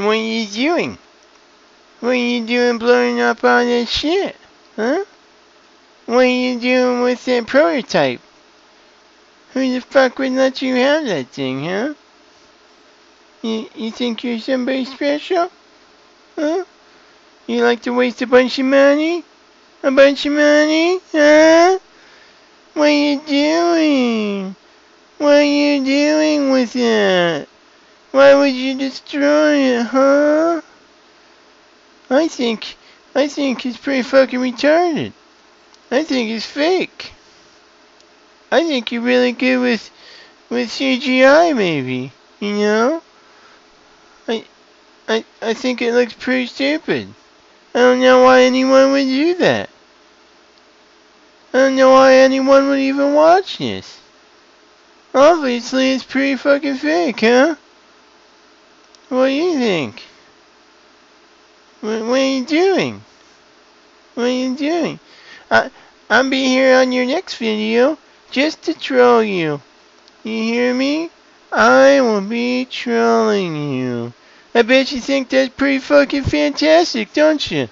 What are you doing? What are you doing blowing up all that shit? Huh? What are you doing with that prototype? Who the fuck would let you have that thing, huh? You, you think you're somebody special? Huh? You like to waste a bunch of money? A bunch of money? Huh? What are you doing? What are you doing with that? Why would you destroy it, huh? I think, I think it's pretty fucking retarded. I think it's fake. I think you're really good with, with CGI maybe, you know? I, I, I think it looks pretty stupid. I don't know why anyone would do that. I don't know why anyone would even watch this. Obviously, it's pretty fucking fake, huh? What do you think? What, what are you doing? What are you doing? I, I'll be here on your next video just to troll you. You hear me? I will be trolling you. I bet you think that's pretty fucking fantastic, don't you?